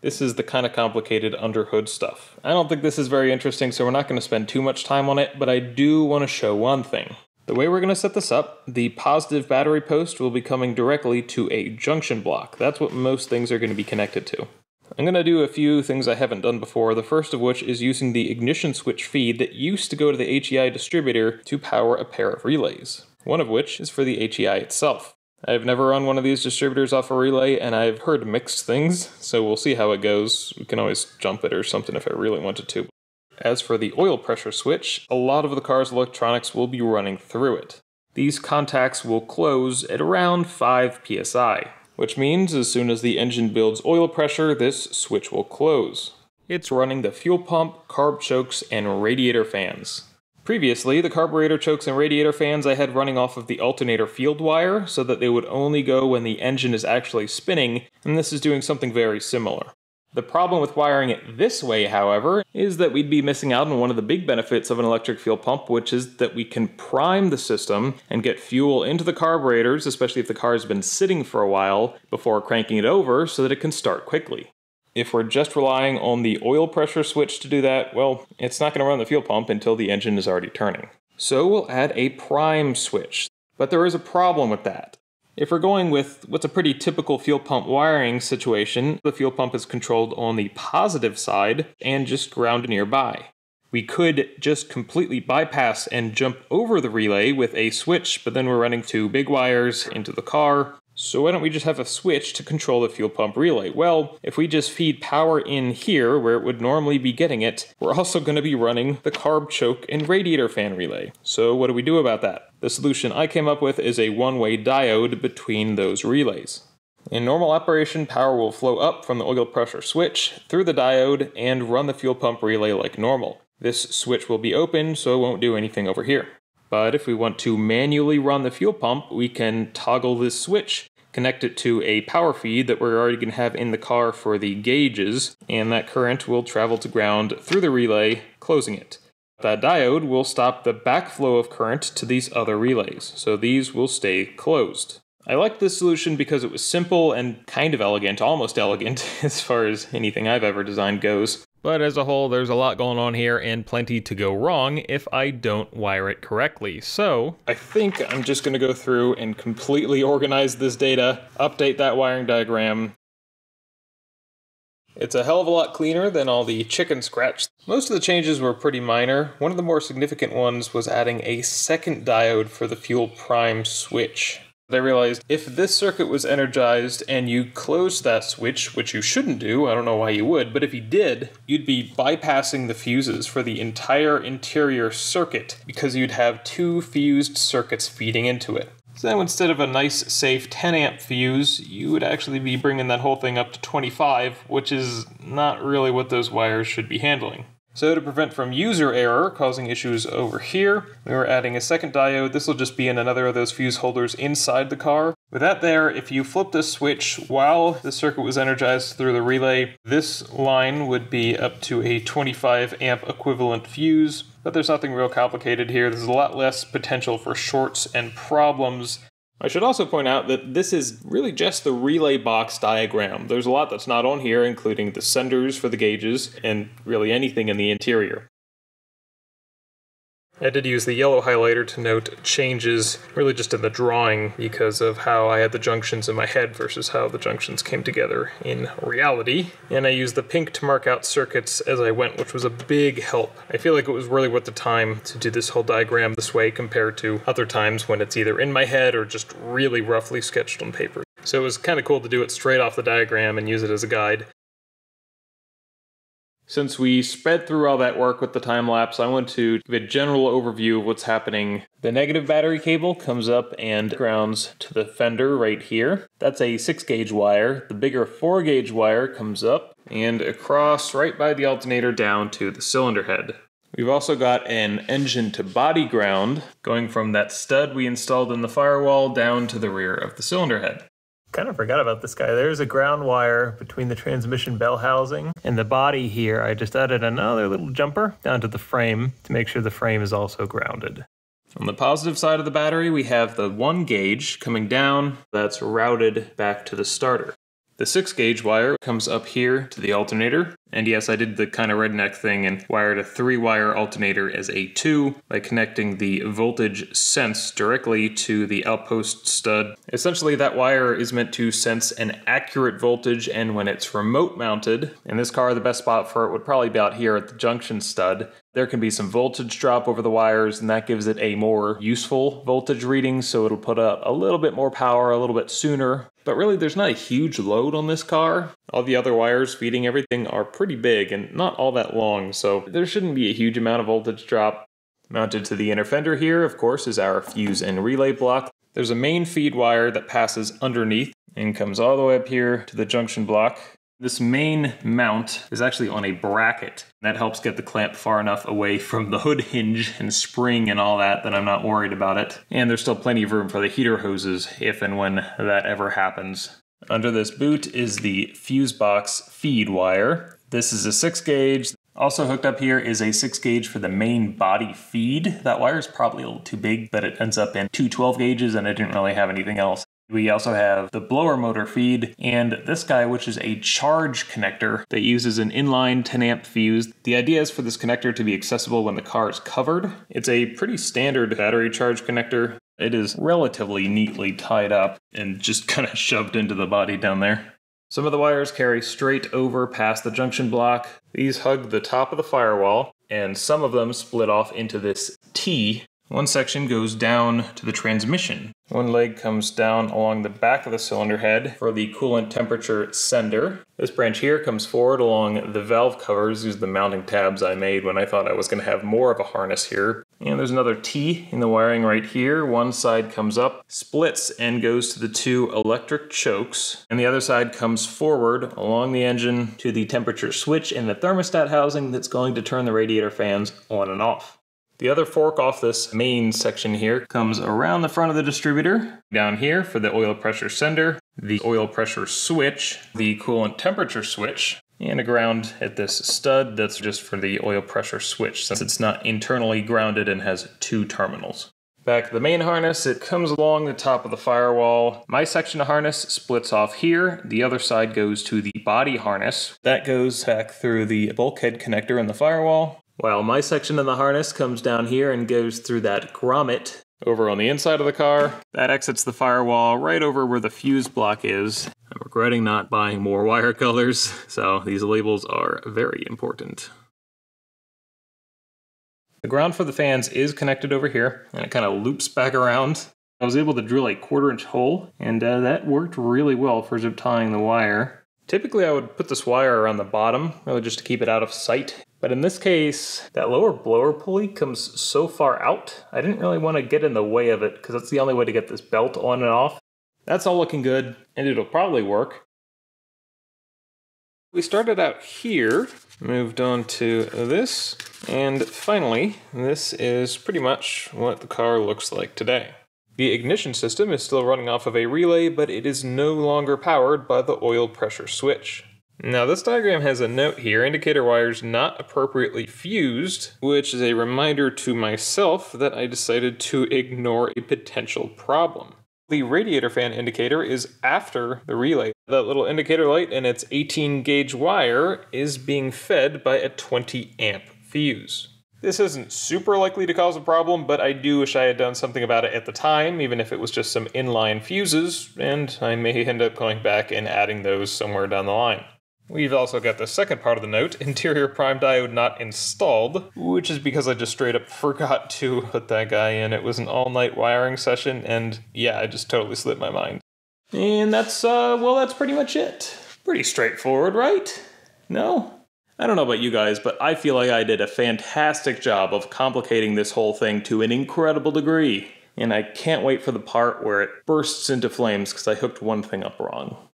This is the kind of complicated underhood stuff. I don't think this is very interesting, so we're not going to spend too much time on it, but I do want to show one thing. The way we're going to set this up, the positive battery post will be coming directly to a junction block. That's what most things are going to be connected to. I'm going to do a few things I haven't done before, the first of which is using the ignition switch feed that used to go to the HEI distributor to power a pair of relays, one of which is for the HEI itself. I've never run one of these distributors off a relay, and I've heard mixed things, so we'll see how it goes. We can always jump it or something if I really wanted to. As for the oil pressure switch, a lot of the car's electronics will be running through it. These contacts will close at around 5 psi, which means as soon as the engine builds oil pressure, this switch will close. It's running the fuel pump, carb chokes, and radiator fans. Previously, the carburetor chokes and radiator fans I had running off of the alternator field wire so that they would only go when the engine is actually spinning, and this is doing something very similar. The problem with wiring it this way, however, is that we'd be missing out on one of the big benefits of an electric fuel pump, which is that we can prime the system and get fuel into the carburetors, especially if the car has been sitting for a while, before cranking it over so that it can start quickly. If we're just relying on the oil pressure switch to do that, well, it's not going to run the fuel pump until the engine is already turning. So we'll add a prime switch. But there is a problem with that. If we're going with what's a pretty typical fuel pump wiring situation, the fuel pump is controlled on the positive side and just ground nearby. We could just completely bypass and jump over the relay with a switch, but then we're running two big wires into the car, so why don't we just have a switch to control the fuel pump relay? Well, if we just feed power in here where it would normally be getting it, we're also going to be running the carb choke and radiator fan relay. So what do we do about that? The solution I came up with is a one-way diode between those relays. In normal operation, power will flow up from the oil pressure switch through the diode and run the fuel pump relay like normal. This switch will be open, so it won't do anything over here. But if we want to manually run the fuel pump, we can toggle this switch, connect it to a power feed that we're already going to have in the car for the gauges, and that current will travel to ground through the relay, closing it. That diode will stop the backflow of current to these other relays, so these will stay closed. I like this solution because it was simple and kind of elegant, almost elegant as far as anything I've ever designed goes. But as a whole, there's a lot going on here and plenty to go wrong if I don't wire it correctly. So I think I'm just gonna go through and completely organize this data, update that wiring diagram. It's a hell of a lot cleaner than all the chicken scratch. Most of the changes were pretty minor. One of the more significant ones was adding a second diode for the fuel prime switch. I realized if this circuit was energized and you closed that switch, which you shouldn't do, I don't know why you would, but if you did, you'd be bypassing the fuses for the entire interior circuit because you'd have two fused circuits feeding into it. So instead of a nice, safe 10 amp fuse, you would actually be bringing that whole thing up to 25, which is not really what those wires should be handling. So to prevent from user error causing issues over here, we were adding a second diode. This will just be in another of those fuse holders inside the car. With that there, if you flip the switch while the circuit was energized through the relay, this line would be up to a 25 amp equivalent fuse, but there's nothing real complicated here. There's a lot less potential for shorts and problems I should also point out that this is really just the relay box diagram. There's a lot that's not on here, including the senders for the gauges and really anything in the interior. I did use the yellow highlighter to note changes really just in the drawing because of how I had the junctions in my head versus how the junctions came together in reality. And I used the pink to mark out circuits as I went, which was a big help. I feel like it was really worth the time to do this whole diagram this way compared to other times when it's either in my head or just really roughly sketched on paper. So it was kind of cool to do it straight off the diagram and use it as a guide. Since we sped through all that work with the time lapse, I want to give a general overview of what's happening. The negative battery cable comes up and grounds to the fender right here. That's a 6 gauge wire. The bigger 4 gauge wire comes up and across right by the alternator down to the cylinder head. We've also got an engine to body ground going from that stud we installed in the firewall down to the rear of the cylinder head kind of forgot about this guy. There's a ground wire between the transmission bell housing and the body here. I just added another little jumper down to the frame to make sure the frame is also grounded. On the positive side of the battery, we have the one gauge coming down that's routed back to the starter. The 6 gauge wire comes up here to the alternator. And yes, I did the kind of redneck thing and wired a 3 wire alternator as a 2 by connecting the voltage sense directly to the outpost stud. Essentially, that wire is meant to sense an accurate voltage, and when it's remote mounted, in this car, the best spot for it would probably be out here at the junction stud. There can be some voltage drop over the wires, and that gives it a more useful voltage reading, so it'll put out a little bit more power a little bit sooner. But really, there's not a huge load on this car. All the other wires feeding everything are pretty big and not all that long, so there shouldn't be a huge amount of voltage drop. Mounted to the inner fender here, of course, is our fuse and relay block. There's a main feed wire that passes underneath and comes all the way up here to the junction block. This main mount is actually on a bracket. That helps get the clamp far enough away from the hood hinge and spring and all that that I'm not worried about it. And there's still plenty of room for the heater hoses if and when that ever happens. Under this boot is the fuse box feed wire. This is a 6 gauge. Also hooked up here is a 6 gauge for the main body feed. That wire is probably a little too big, but it ends up in two 12 gauges and I didn't really have anything else. We also have the blower motor feed and this guy, which is a charge connector that uses an inline 10 amp fuse. The idea is for this connector to be accessible when the car is covered. It's a pretty standard battery charge connector. It is relatively neatly tied up and just kind of shoved into the body down there. Some of the wires carry straight over past the junction block. These hug the top of the firewall, and some of them split off into this T one section goes down to the transmission. One leg comes down along the back of the cylinder head for the coolant temperature sender. This branch here comes forward along the valve covers. These are the mounting tabs I made when I thought I was going to have more of a harness here. And there's another T in the wiring right here. One side comes up, splits, and goes to the two electric chokes. And the other side comes forward along the engine to the temperature switch and the thermostat housing that's going to turn the radiator fans on and off. The other fork off this main section here comes around the front of the distributor. Down here for the oil pressure sender, the oil pressure switch, the coolant temperature switch, and a ground at this stud that's just for the oil pressure switch since it's not internally grounded and has two terminals. Back to the main harness, it comes along the top of the firewall. My section of harness splits off here. The other side goes to the body harness. That goes back through the bulkhead connector in the firewall. While my section of the harness comes down here and goes through that grommet over on the inside of the car. That exits the firewall right over where the fuse block is. I'm regretting not buying more wire colors, so these labels are very important. The ground for the fans is connected over here, and it kind of loops back around. I was able to drill a quarter inch hole, and uh, that worked really well for zip tying the wire. Typically I would put this wire around the bottom, really just to keep it out of sight, but in this case, that lower blower pulley comes so far out, I didn't really want to get in the way of it because that's the only way to get this belt on and off. That's all looking good, and it'll probably work. We started out here, moved on to this, and finally, this is pretty much what the car looks like today. The ignition system is still running off of a relay, but it is no longer powered by the oil pressure switch. Now this diagram has a note here, indicator wires not appropriately fused, which is a reminder to myself that I decided to ignore a potential problem. The radiator fan indicator is after the relay. That little indicator light and its 18 gauge wire is being fed by a 20 amp fuse. This isn't super likely to cause a problem, but I do wish I had done something about it at the time, even if it was just some inline fuses, and I may end up going back and adding those somewhere down the line. We've also got the second part of the note, interior prime diode not installed, which is because I just straight up forgot to put that guy in. It was an all-night wiring session, and yeah, I just totally slipped my mind. And that's, uh, well, that's pretty much it. Pretty straightforward, right? No? I don't know about you guys, but I feel like I did a fantastic job of complicating this whole thing to an incredible degree. And I can't wait for the part where it bursts into flames because I hooked one thing up wrong.